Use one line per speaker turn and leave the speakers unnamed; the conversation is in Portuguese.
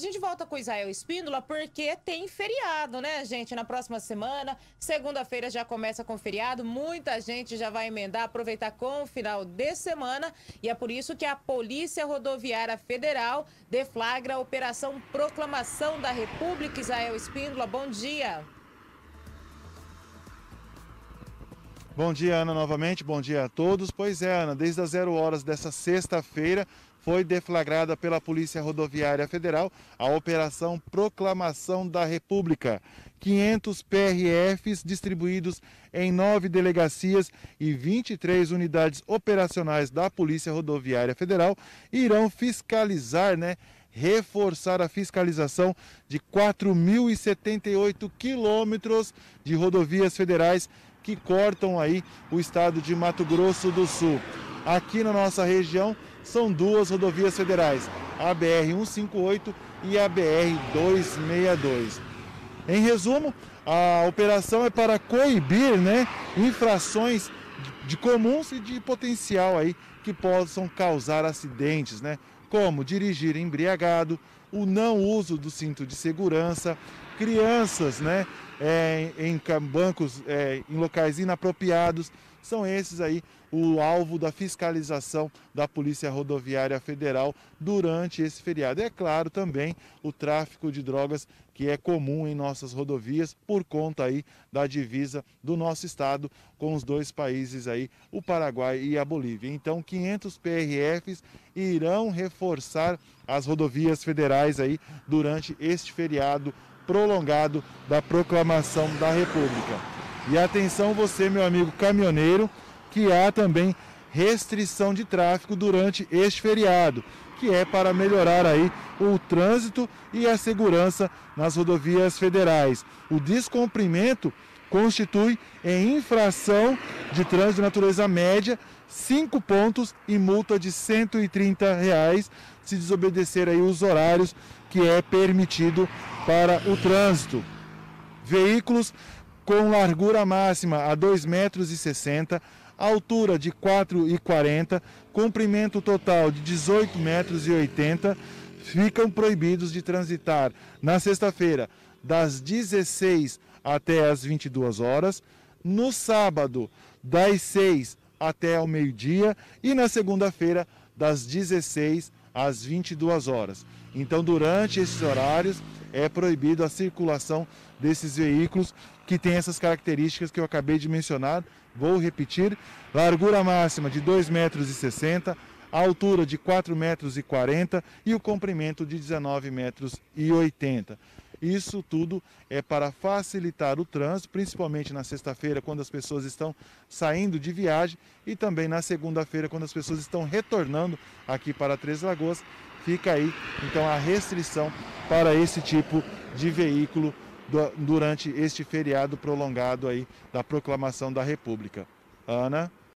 A gente volta com Israel Espíndola porque tem feriado, né, gente? Na próxima semana, segunda-feira já começa com feriado. Muita gente já vai emendar, aproveitar com o final de semana. E é por isso que a Polícia Rodoviária Federal deflagra a Operação Proclamação da República. Israel Espíndola, bom dia.
Bom dia, Ana, novamente. Bom dia a todos. Pois é, Ana, desde as zero horas dessa sexta-feira foi deflagrada pela Polícia Rodoviária Federal a Operação Proclamação da República. 500 PRFs distribuídos em nove delegacias e 23 unidades operacionais da Polícia Rodoviária Federal irão fiscalizar, né? Reforçar a fiscalização de 4.078 quilômetros de rodovias federais que cortam aí o estado de Mato Grosso do Sul. Aqui na nossa região são duas rodovias federais, a BR-158 e a BR-262. Em resumo, a operação é para coibir né, infrações de comuns e de potencial aí que possam causar acidentes, né? Como dirigir embriagado, o não uso do cinto de segurança, crianças, né, é, em bancos, é, em locais inapropriados, são esses aí o alvo da fiscalização da Polícia Rodoviária Federal durante esse feriado. É claro também o tráfico de drogas que é comum em nossas rodovias por conta aí da divisa do nosso estado com os dois países aí, o Paraguai e a Bolívia. Então, 500 PRFs irão reforçar as rodovias federais aí durante este feriado prolongado da proclamação da República. E atenção você, meu amigo caminhoneiro, que há também restrição de tráfego durante este feriado, que é para melhorar aí o trânsito e a segurança nas rodovias federais. O descumprimento constitui em infração de trânsito de natureza média cinco pontos e multa de 130 reais se desobedecer aí os horários que é permitido para o trânsito. Veículos com largura máxima a 2,60 metros, altura de 4,40, comprimento total de 18,80 metros, ficam proibidos de transitar na sexta-feira das 16 até as 22 horas, no sábado das 6 até ao meio-dia e na segunda-feira das 16 às 22 horas. Então, durante esses horários, é proibido a circulação desses veículos que têm essas características que eu acabei de mencionar. Vou repetir: largura máxima de 2,60 metros, a altura de 4,40 metros e o comprimento de 19,80 metros. Isso tudo é para facilitar o trânsito, principalmente na sexta-feira, quando as pessoas estão saindo de viagem, e também na segunda-feira, quando as pessoas estão retornando aqui para Três Lagoas. Fica aí, então, a restrição para esse tipo de veículo durante este feriado prolongado aí da proclamação da República. Ana?